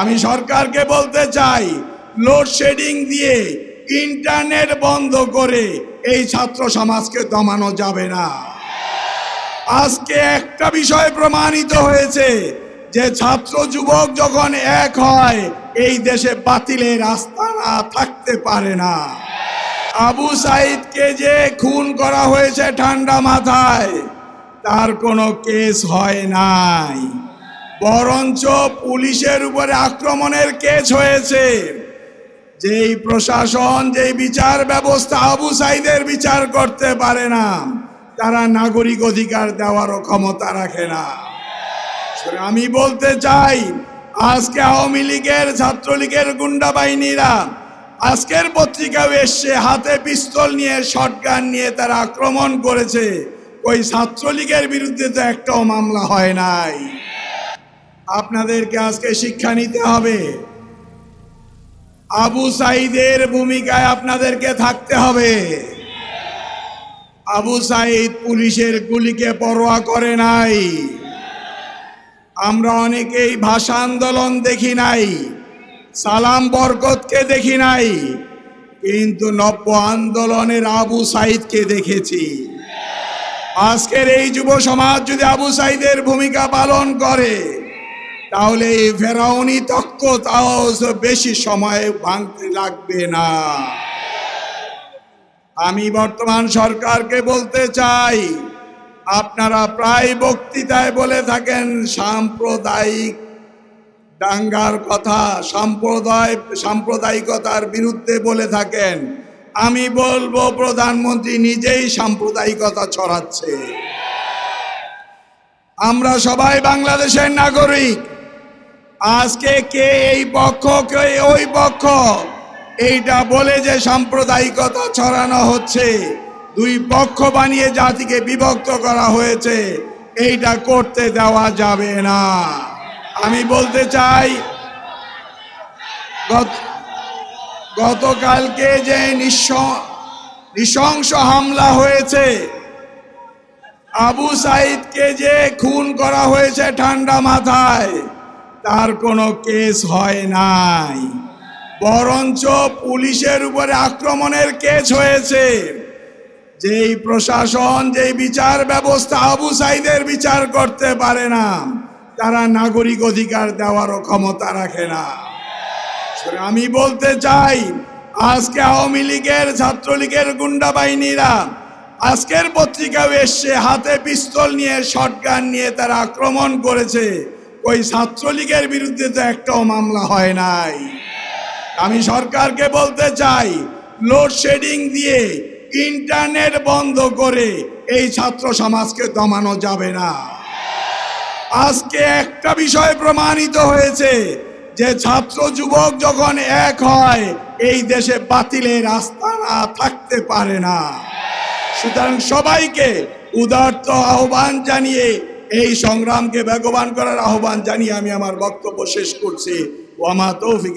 আমি সরকারকে বলতে চাই লোডশেডিং দিয়ে ইন্টারনেট বন্ধ করে এই ছাত্র সমাজকে দমানো যাবে না। আজকে একটা বিষয় প্রমাণিত হয়েছে যে ছাত্র যুবক যখন এক হয়, এই দেশে বাতিলের আস্তানা থাকতে পারে না। আবু সাইদকে যে খুন করা হয়েছে ঠান্ডা মাথায়, তার কোনো কেস হয় নাই। বরঞ্চ পুলিশের উপরে আক্রমণের কেস হয়েছে। যেই প্রশাসন, যেই বিচার ব্যবস্থা আবু সাইদের বিচার করতে পারে না, তারা নাগরিক অধিকার দেওয়ারও ক্ষমতা রাখে না। আমি বলতে চাই, আজকে আওয়ামী লীগের, ছাত্রলীগের গুন্ডা বাহিনীরা আজকের পত্রিকাও এসছে, হাতে পিস্তল নিয়ে শটগান নিয়ে তারা আক্রমণ করেছে। ওই ছাত্রলীগের বিরুদ্ধে তো একটাও মামলা হয় নাই। আপনাদেরকে আজকে শিক্ষা নিতে হবে। আবু সাইদের ভূমিকায় আপনাদেরকে থাকতে হবে। আবু সাইদ পুলিশের গুলিকে পরোয়া করে নাই। আমরা অনেকেই ভাষা আন্দোলন দেখি নাই, সালাম বরকতকে দেখি নাই, কিন্তু নব্য আন্দোলনের আবু সাইদকে দেখেছি। আজকের এই যুব সমাজ যদি আবু সাইদের ভূমিকা পালন করে তাহলে এই ফেরাউনি তক্ত তাও বেশি সময় ভাঙতে লাগবে না। আমি বর্তমান সরকারকে বলতে চাই, আপনারা প্রায় বক্তৃতায় বলে থাকেন, সাম্প্রদায়িক দাঙ্গার কথা, সাম্প্রদায়, সাম্প্রদায়িকতার বিরুদ্ধে বলে থাকেন। আমি বলব, প্রধানমন্ত্রী নিজেই সাম্প্রদায়িকতা ছড়াচ্ছে। আমরা সবাই বাংলাদেশের নাগরিক। আজকে কে এই পক্ষ কে ওই পক্ষ এইটা বলে যে সাম্প্রদায়িকতা ছড়ানো হচ্ছে। দুই পক্ষ বানিয়ে জাতিকে বিভক্ত করা হয়েছে। এইটা করতে দেওয়া যাবে না। আমি বলতে চাই গতকালকে যে নৃশংস হামলা হয়েছে, আবু সাইদকে যে খুন করা হয়েছে ঠান্ডা মাথায় তার কোনো কেস হয় নাই। বরঞ্চ পুলিশের উপরে আক্রমণের কেস হয়েছে। যেই প্রশাসন, যেই বিচার ব্যবস্থা আবু সাইদের বিচার করতে পারে না, তারা নাগরিক অধিকার দেওয়ারও ক্ষমতা রাখে না। আমি বলতে চাই, আজকে আওয়ামী লীগের ছাত্রলীগের গুন্ডা বাহিনীরা আজকের পত্রিকাও এসছে, হাতে পিস্তল নিয়ে, শটগান নিয়ে তারা আক্রমণ করেছে। ওই ছাত্রলীগের বিরুদ্ধে তো একটাও মামলা হয় নাই। আমি সরকারকে বলতে চাই লোডশেডিং দিয়ে ইন্টারনেট বন্ধ করে এই ছাত্র সমাজকে দমানো যাবে না। আজকে একটা বিষয় প্রমাণিত হয়েছে যে ছাত্র যুবক যখন এক হয়, এই দেশে বাতিলের আস্তানা থাকতে পারে না। সুতরাং সবাইকে উদার্ত আহ্বান জানিয়ে এই সংগ্রামকে বেগবান করার আহ্বান জানিয়ে আমি আমার বক্তব্য শেষ করছি। ওয়ামা তৌফিক